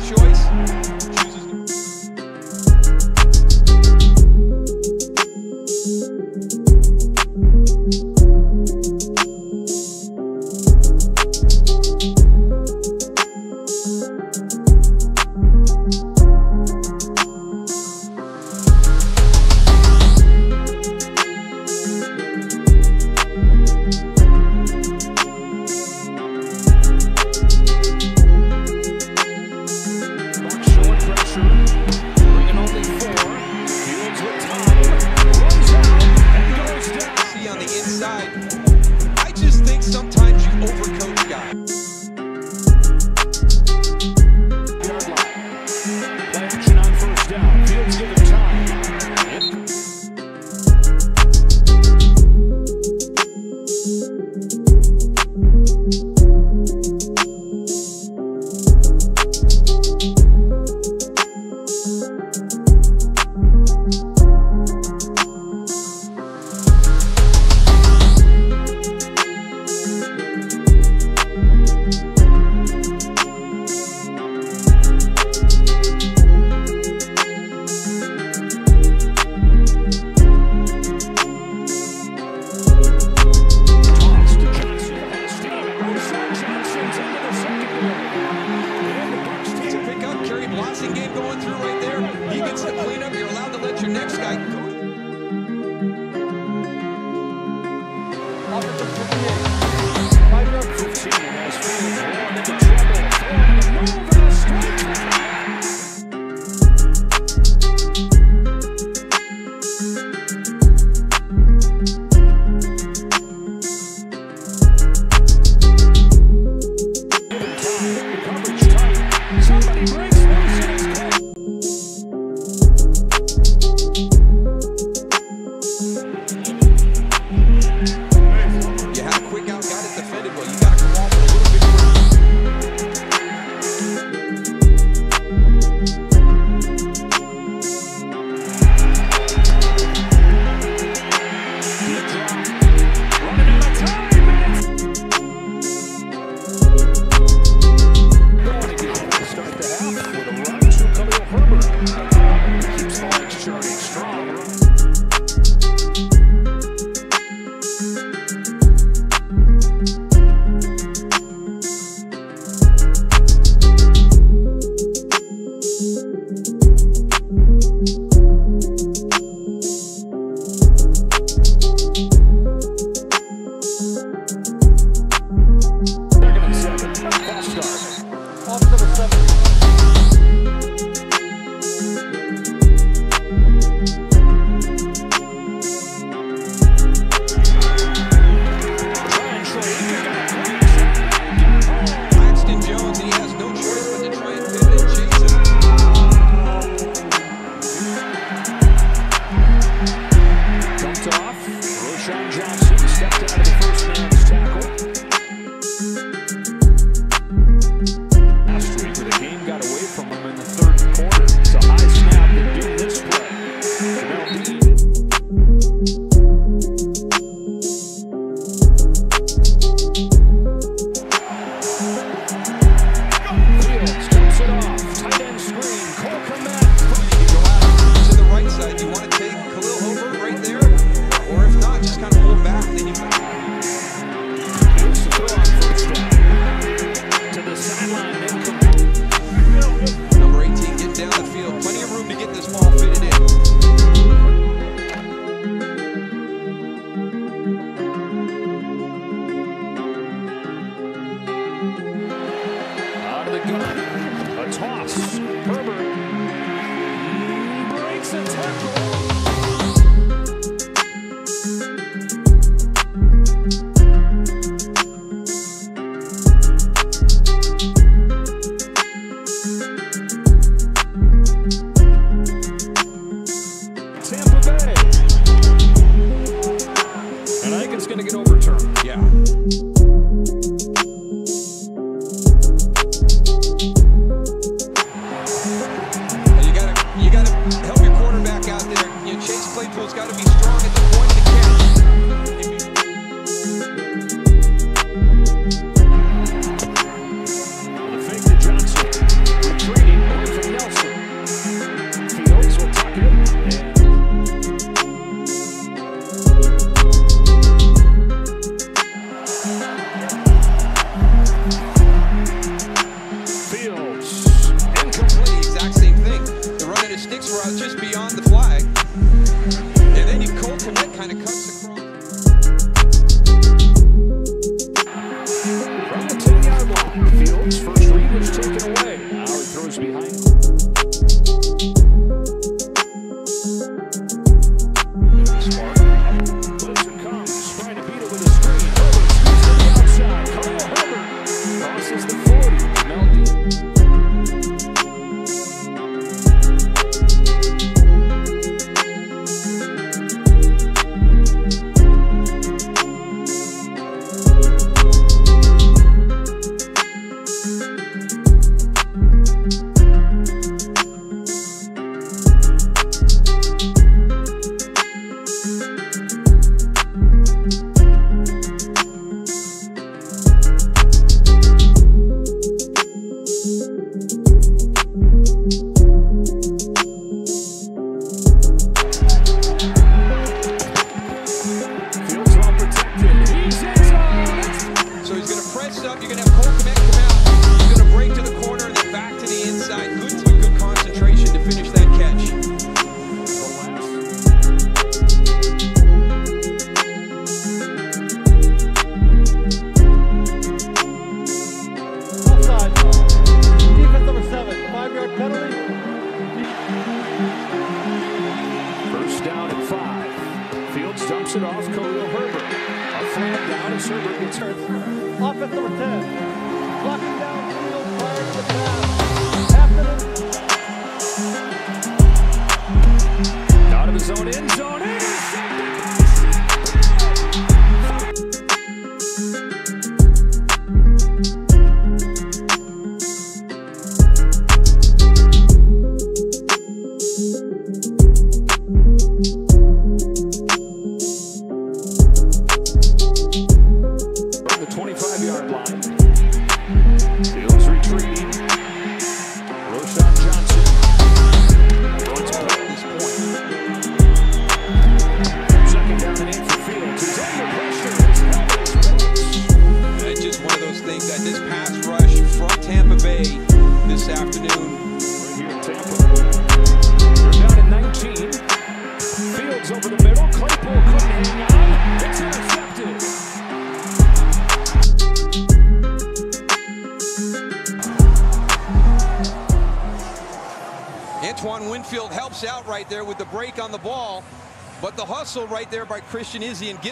choice. To get overturned. You're going to have over the middle. Claypool couldn't hang on. It's intercepted. Antoine Winfield helps out right there with the break on the ball. But the hustle right there by Christian Izien